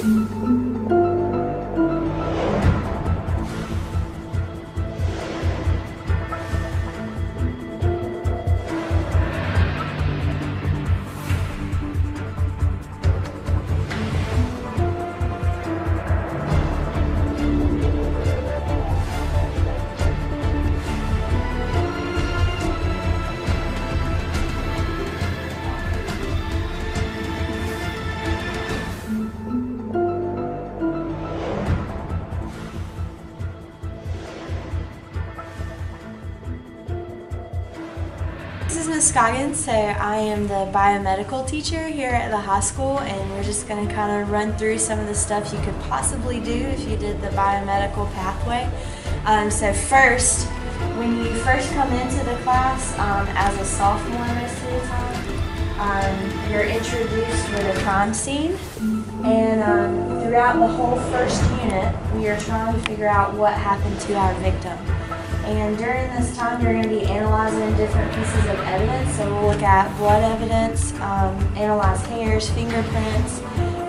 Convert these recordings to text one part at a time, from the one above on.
うん This is Ms. Scoggins, so I am the biomedical teacher here at the high school, and we're just going to kind of run through some of the stuff you could possibly do if you did the biomedical pathway. Um, so first, when you first come into the class um, as a sophomore most of the time, um, you're introduced with a crime scene, and um, throughout the whole first unit, we are trying to figure out what happened to our victim. And during this time, you're going to be analyzing different pieces of evidence. So we'll look at blood evidence, um, analyze hairs, fingerprints,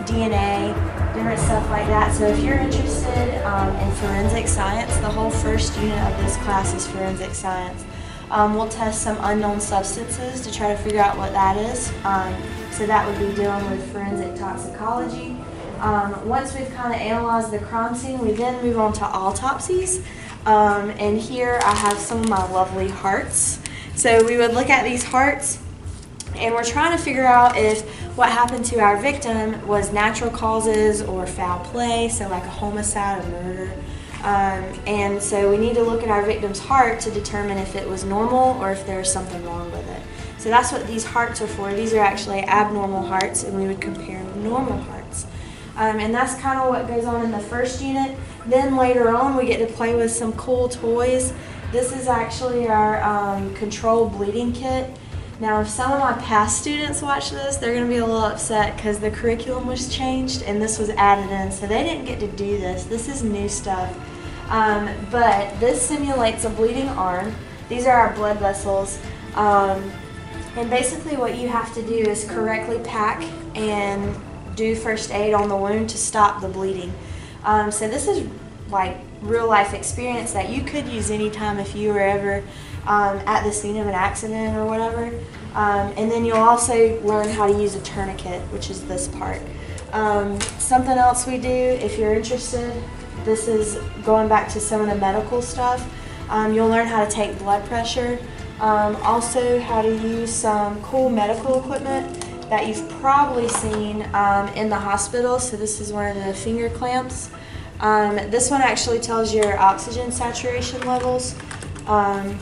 DNA, different stuff like that. So if you're interested um, in forensic science, the whole first unit of this class is forensic science. Um, we'll test some unknown substances to try to figure out what that is. Um, so that would be dealing with forensic toxicology. Um, once we've kind of analyzed the crime scene, we then move on to autopsies. Um, and here I have some of my lovely hearts. So we would look at these hearts and we're trying to figure out if what happened to our victim was natural causes or foul play, so like a homicide or murder. Um, and so we need to look at our victim's heart to determine if it was normal or if there's something wrong with it. So that's what these hearts are for. These are actually abnormal hearts, and we would compare normal hearts. Um, and that's kind of what goes on in the first unit. Then later on, we get to play with some cool toys. This is actually our um, controlled bleeding kit. Now, if some of my past students watch this, they're going to be a little upset because the curriculum was changed and this was added in, so they didn't get to do this. This is new stuff. Um, but this simulates a bleeding arm. These are our blood vessels. Um, and basically what you have to do is correctly pack and do first aid on the wound to stop the bleeding. Um, so this is like real life experience that you could use anytime if you were ever um, at the scene of an accident or whatever. Um, and then you'll also learn how to use a tourniquet, which is this part. Um, something else we do, if you're interested, this is going back to some of the medical stuff. Um, you'll learn how to take blood pressure. Um, also how to use some cool medical equipment that you've probably seen um, in the hospital. So this is one of the finger clamps. Um, this one actually tells your oxygen saturation levels, um,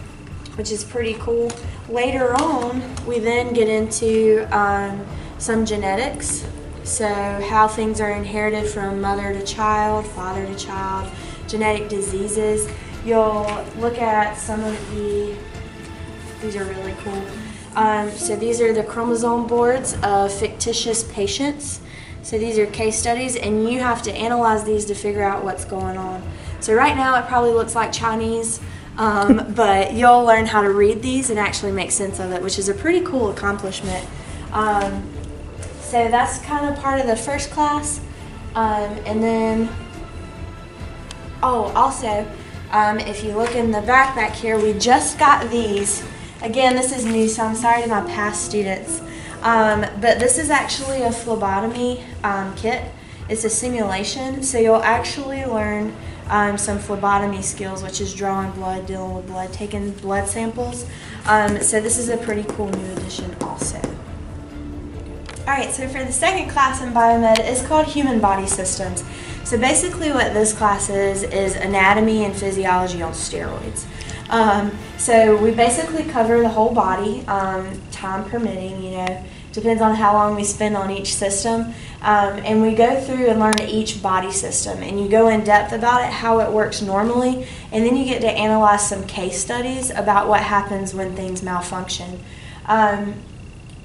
which is pretty cool. Later on, we then get into um, some genetics. So how things are inherited from mother to child, father to child, genetic diseases. You'll look at some of the, these are really cool. Um, so these are the chromosome boards of fictitious patients. So these are case studies and you have to analyze these to figure out what's going on. So right now it probably looks like Chinese, um, but you'll learn how to read these and actually make sense of it, which is a pretty cool accomplishment. Um, so that's kind of part of the first class. Um, and then, oh, also, um, if you look in the back back here, we just got these. Again, this is new, so I'm sorry to my past students. Um, but this is actually a phlebotomy um, kit. It's a simulation, so you'll actually learn um, some phlebotomy skills, which is drawing blood, dealing with blood, taking blood samples. Um, so this is a pretty cool new addition also. Alright, so for the second class in biomed, it's called Human Body Systems. So basically what this class is, is anatomy and physiology on steroids. Um, so we basically cover the whole body, um, time permitting, you know, depends on how long we spend on each system. Um, and we go through and learn each body system and you go in depth about it, how it works normally, and then you get to analyze some case studies about what happens when things malfunction. Um,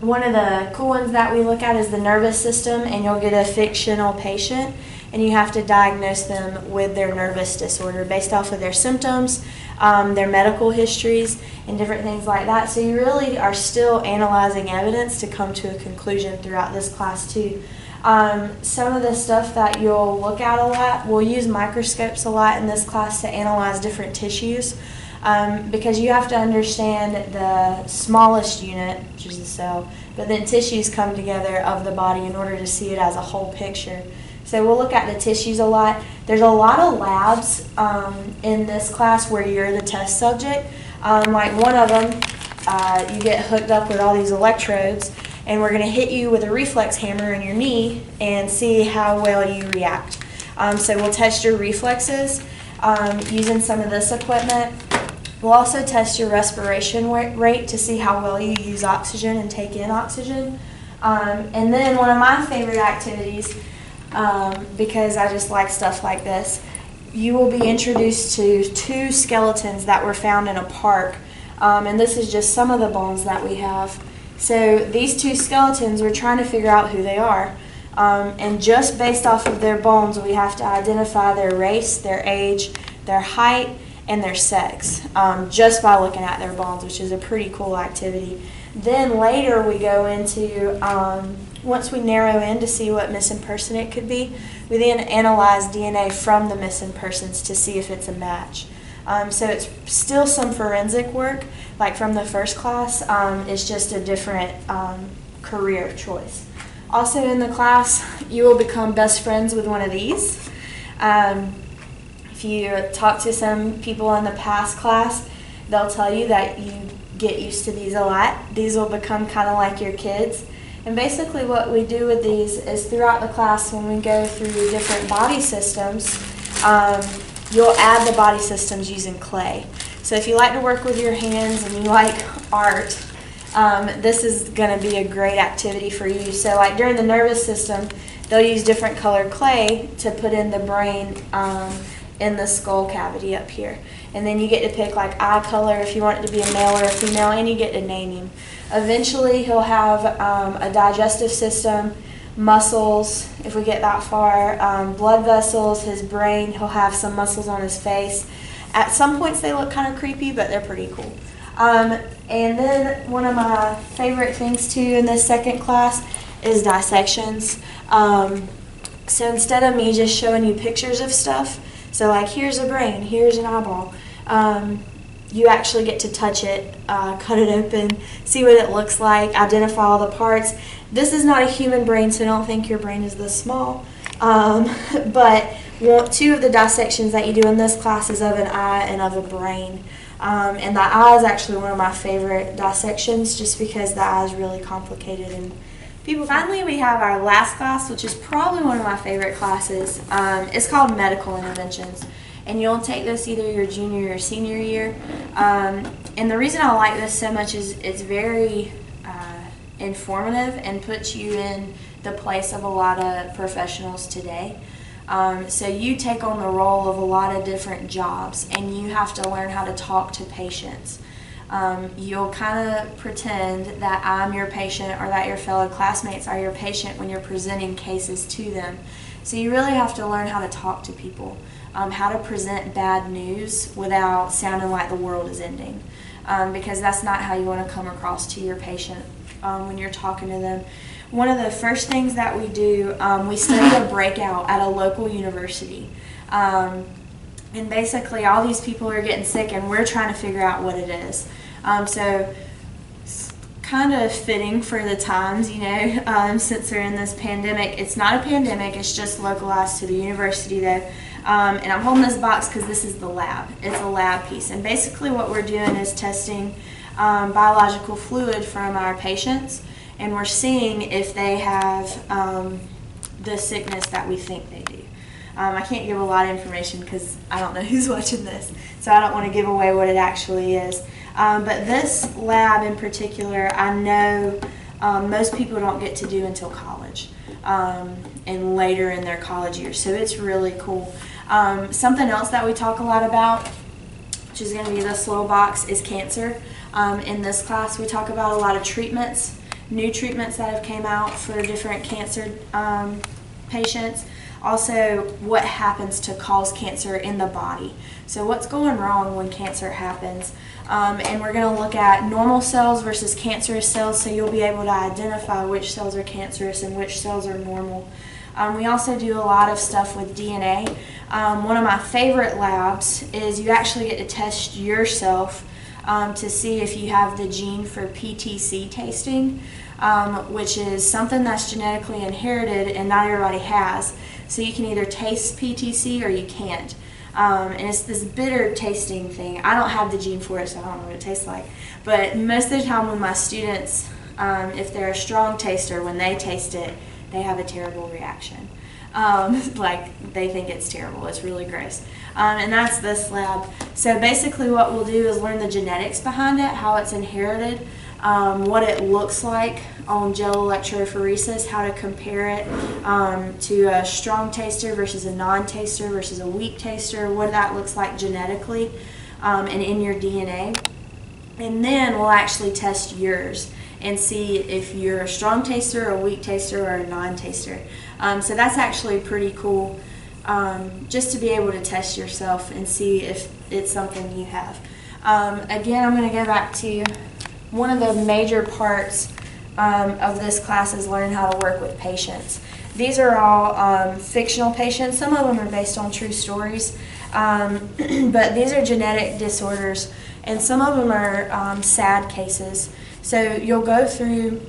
one of the cool ones that we look at is the nervous system, and you'll get a fictional patient, and you have to diagnose them with their nervous disorder based off of their symptoms, um, their medical histories, and different things like that. So you really are still analyzing evidence to come to a conclusion throughout this class too. Um, some of the stuff that you'll look at a lot, we'll use microscopes a lot in this class to analyze different tissues um, because you have to understand the smallest unit, which is the cell, but then tissues come together of the body in order to see it as a whole picture. So we'll look at the tissues a lot. There's a lot of labs um, in this class where you're the test subject. Um, like one of them, uh, you get hooked up with all these electrodes and we're going to hit you with a reflex hammer in your knee and see how well you react. Um, so we'll test your reflexes um, using some of this equipment. We'll also test your respiration rate to see how well you use oxygen and take in oxygen. Um, and then one of my favorite activities, um, because I just like stuff like this, you will be introduced to two skeletons that were found in a park. Um, and this is just some of the bones that we have. So these two skeletons, we're trying to figure out who they are. Um, and just based off of their bones, we have to identify their race, their age, their height, and their sex um, just by looking at their bones, which is a pretty cool activity. Then later we go into, um, once we narrow in to see what missing person it could be, we then analyze DNA from the missing persons to see if it's a match. Um, so it's still some forensic work, like from the first class. Um, it's just a different um, career choice. Also in the class, you will become best friends with one of these. Um, if you talk to some people in the past class, they'll tell you that you get used to these a lot. These will become kind of like your kids. And basically what we do with these is throughout the class when we go through different body systems, um, you'll add the body systems using clay. So if you like to work with your hands and you like art, um, this is going to be a great activity for you. So like during the nervous system, they'll use different colored clay to put in the brain um, in the skull cavity up here. And then you get to pick like eye color if you want it to be a male or a female, and you get to name him. Eventually, he'll have um, a digestive system muscles, if we get that far, um, blood vessels, his brain, he'll have some muscles on his face. At some points they look kind of creepy, but they're pretty cool. Um, and then one of my favorite things too in this second class is dissections. Um, so instead of me just showing you pictures of stuff, so like here's a brain, here's an eyeball, um, you actually get to touch it, uh, cut it open, see what it looks like, identify all the parts. This is not a human brain, so don't think your brain is this small. Um, but two of the dissections that you do in this class is of an eye and of a brain. Um, and the eye is actually one of my favorite dissections just because the eye is really complicated and people. Finally, we have our last class, which is probably one of my favorite classes. Um, it's called Medical Interventions and you'll take this either your junior or senior year. Um, and the reason I like this so much is it's very uh, informative and puts you in the place of a lot of professionals today. Um, so you take on the role of a lot of different jobs and you have to learn how to talk to patients. Um, you'll kind of pretend that I'm your patient or that your fellow classmates are your patient when you're presenting cases to them. So you really have to learn how to talk to people um, how to present bad news without sounding like the world is ending. Um, because that's not how you want to come across to your patient um, when you're talking to them. One of the first things that we do, um, we study a breakout at a local university. Um, and basically, all these people are getting sick, and we're trying to figure out what it is. Um, so, kind of fitting for the times, you know, um, since we're in this pandemic. It's not a pandemic, it's just localized to the university, though. Um, and I'm holding this box because this is the lab. It's a lab piece. And basically what we're doing is testing um, biological fluid from our patients and we're seeing if they have um, the sickness that we think they do. Um, I can't give a lot of information because I don't know who's watching this, so I don't want to give away what it actually is. Um, but this lab in particular, I know um, most people don't get to do until college and later in their college years, so it's really cool. Um, something else that we talk a lot about, which is going to be this little box, is cancer. Um, in this class, we talk about a lot of treatments, new treatments that have came out for different cancer um, patients. Also, what happens to cause cancer in the body. So, what's going wrong when cancer happens? Um, and we're going to look at normal cells versus cancerous cells so you'll be able to identify which cells are cancerous and which cells are normal. Um, we also do a lot of stuff with DNA. Um, one of my favorite labs is you actually get to test yourself um, to see if you have the gene for PTC tasting, um, which is something that's genetically inherited and not everybody has. So you can either taste PTC or you can't. Um, and it's this bitter tasting thing. I don't have the gene for it, so I don't know what it tastes like. But most of the time, when my students, um, if they're a strong taster, when they taste it, they have a terrible reaction. Um, like they think it's terrible. It's really gross. Um, and that's this lab. So basically, what we'll do is learn the genetics behind it, how it's inherited, um, what it looks like on gel electrophoresis, how to compare it um, to a strong taster versus a non-taster versus a weak taster, what that looks like genetically um, and in your DNA. And then we'll actually test yours and see if you're a strong taster, a weak taster, or a non-taster. Um, so that's actually pretty cool um, just to be able to test yourself and see if it's something you have. Um, again, I'm going to go back to one of the major parts um, of this class is learning how to work with patients. These are all um, fictional patients. Some of them are based on true stories, um, but these are genetic disorders, and some of them are um, sad cases. So you'll go through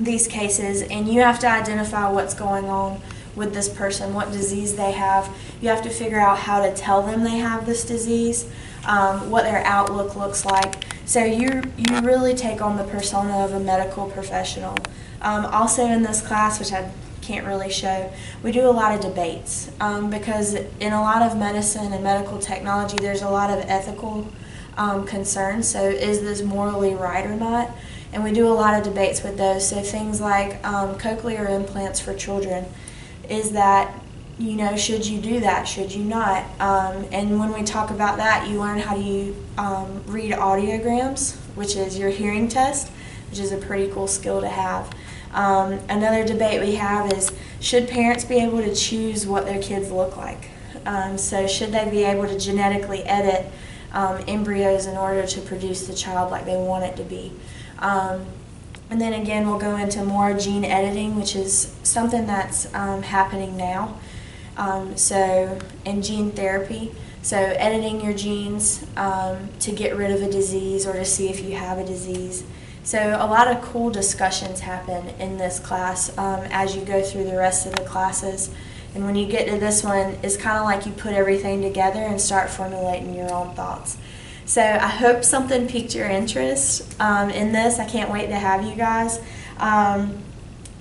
these cases, and you have to identify what's going on with this person, what disease they have. You have to figure out how to tell them they have this disease, um, what their outlook looks like. So you you really take on the persona of a medical professional. Um, also in this class, which I can't really show, we do a lot of debates um, because in a lot of medicine and medical technology, there's a lot of ethical um, concerns. So is this morally right or not? And we do a lot of debates with those. So things like um, cochlear implants for children, is that you know, should you do that? Should you not? Um, and when we talk about that, you learn how to um, read audiograms, which is your hearing test, which is a pretty cool skill to have. Um, another debate we have is should parents be able to choose what their kids look like? Um, so, should they be able to genetically edit um, embryos in order to produce the child like they want it to be? Um, and then again, we'll go into more gene editing, which is something that's happening now. Um, so, in gene therapy, so editing your genes um, to get rid of a disease or to see if you have a disease. So, a lot of cool discussions happen in this class um, as you go through the rest of the classes. And when you get to this one, it's kind of like you put everything together and start formulating your own thoughts. So, I hope something piqued your interest um, in this. I can't wait to have you guys. Um,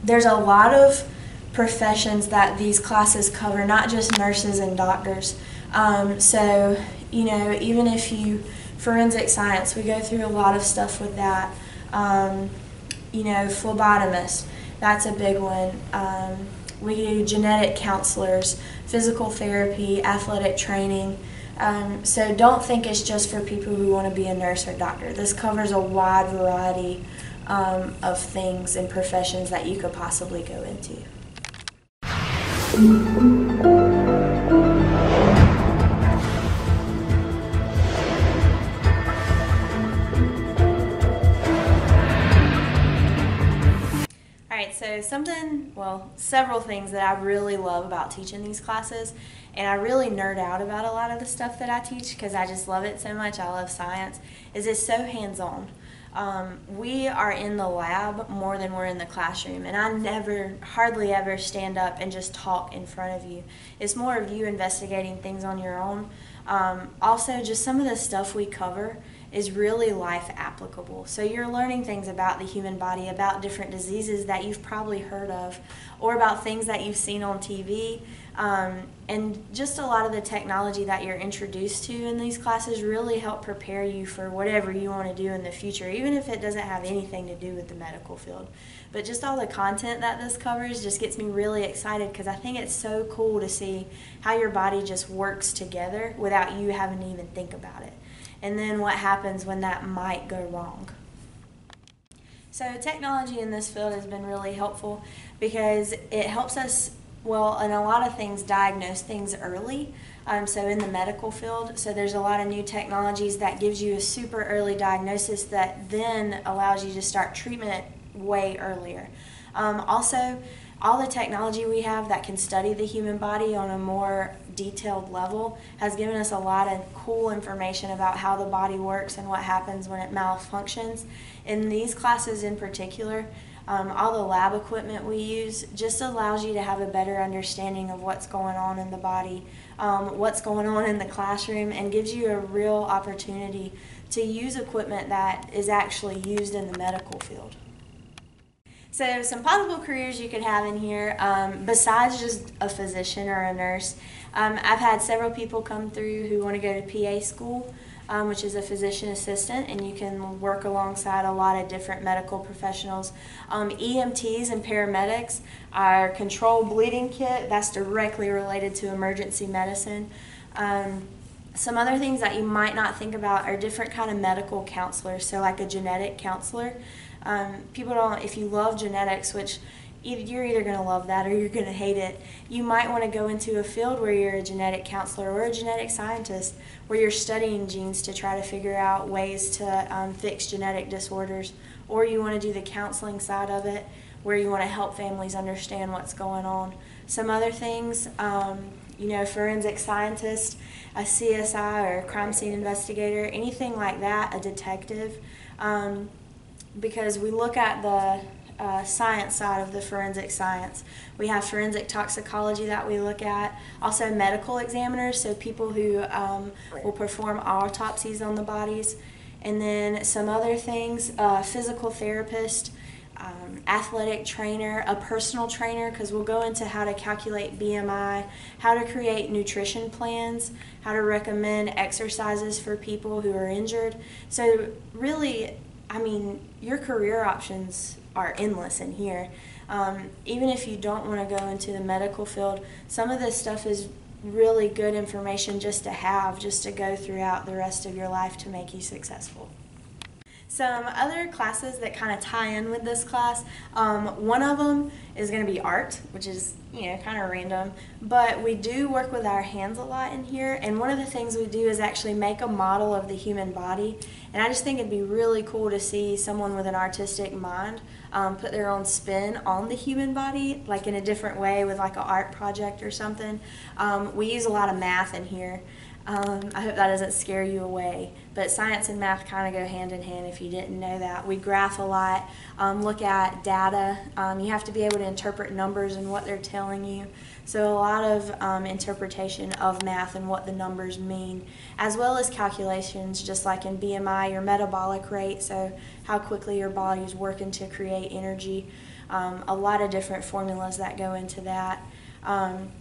there's a lot of professions that these classes cover, not just nurses and doctors. Um, so, you know, even if you, forensic science, we go through a lot of stuff with that. Um, you know, phlebotomist, that's a big one. Um, we do genetic counselors, physical therapy, athletic training. Um, so don't think it's just for people who want to be a nurse or doctor. This covers a wide variety um, of things and professions that you could possibly go into. So something, well, several things that I really love about teaching these classes, and I really nerd out about a lot of the stuff that I teach because I just love it so much. I love science, is it's so hands on. Um, we are in the lab more than we're in the classroom, and I never, hardly ever stand up and just talk in front of you. It's more of you investigating things on your own. Um, also, just some of the stuff we cover is really life applicable. So you're learning things about the human body, about different diseases that you've probably heard of, or about things that you've seen on TV. Um, and just a lot of the technology that you're introduced to in these classes really help prepare you for whatever you want to do in the future, even if it doesn't have anything to do with the medical field. But just all the content that this covers just gets me really excited because I think it's so cool to see how your body just works together without you having to even think about it and then what happens when that might go wrong. So technology in this field has been really helpful because it helps us well, in a lot of things diagnose things early. Um, so in the medical field, so there's a lot of new technologies that gives you a super early diagnosis that then allows you to start treatment way earlier. Um, also, all the technology we have that can study the human body on a more detailed level has given us a lot of cool information about how the body works and what happens when it malfunctions. In these classes in particular, um, all the lab equipment we use just allows you to have a better understanding of what's going on in the body, um, what's going on in the classroom, and gives you a real opportunity to use equipment that is actually used in the medical field. So, some possible careers you could have in here, um, besides just a physician or a nurse. Um, I've had several people come through who want to go to PA school um, which is a physician assistant, and you can work alongside a lot of different medical professionals. Um, EMTs and paramedics are control bleeding kit, that's directly related to emergency medicine. Um, some other things that you might not think about are different kind of medical counselors, so like a genetic counselor. Um, people don't, if you love genetics, which you're either going to love that or you're going to hate it. You might want to go into a field where you're a genetic counselor or a genetic scientist, where you're studying genes to try to figure out ways to um, fix genetic disorders, or you want to do the counseling side of it, where you want to help families understand what's going on. Some other things, um, you know, forensic scientist, a CSI or a crime scene investigator, anything like that, a detective, um, because we look at the uh, science side of the forensic science. We have forensic toxicology that we look at, also medical examiners, so people who um, will perform autopsies on the bodies, and then some other things, uh, physical therapist, um, athletic trainer, a personal trainer, because we'll go into how to calculate BMI, how to create nutrition plans, how to recommend exercises for people who are injured. So, really, I mean, your career options are endless in here. Um, even if you don't want to go into the medical field, some of this stuff is really good information just to have, just to go throughout the rest of your life to make you successful. Some other classes that kind of tie in with this class, um, one of them is going to be art, which is, you know, kind of random, but we do work with our hands a lot in here, and one of the things we do is actually make a model of the human body, and I just think it'd be really cool to see someone with an artistic mind um, put their own spin on the human body, like in a different way with like an art project or something. Um, we use a lot of math in here. Um, I hope that doesn't scare you away. But science and math kind of go hand in hand if you didn't know that. We graph a lot, um, look at data. Um, you have to be able to interpret numbers and what they're telling you. So, a lot of um, interpretation of math and what the numbers mean, as well as calculations, just like in BMI, your metabolic rate, so how quickly your body is working to create energy. Um, a lot of different formulas that go into that. Um,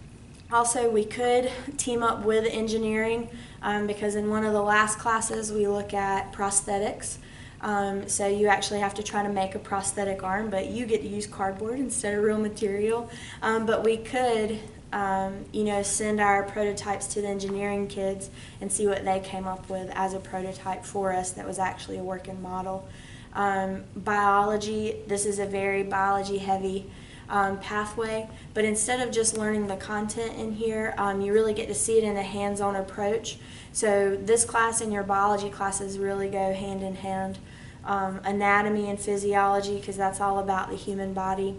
also, we could team up with engineering um, because in one of the last classes we look at prosthetics. Um, so you actually have to try to make a prosthetic arm, but you get to use cardboard instead of real material. Um, but we could, um, you know, send our prototypes to the engineering kids and see what they came up with as a prototype for us that was actually a working model. Um, biology, this is a very biology heavy um, pathway. But instead of just learning the content in here, um, you really get to see it in a hands-on approach. So this class and your biology classes really go hand in hand. Um, anatomy and physiology, because that's all about the human body.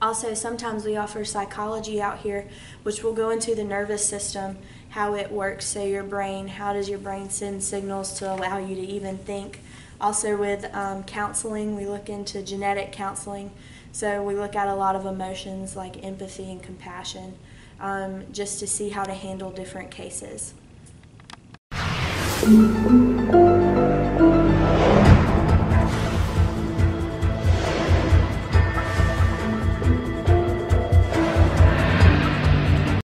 Also, sometimes we offer psychology out here, which will go into the nervous system, how it works, so your brain, how does your brain send signals to allow you to even think. Also, with um, counseling, we look into genetic counseling, so we look at a lot of emotions like empathy and compassion um, just to see how to handle different cases.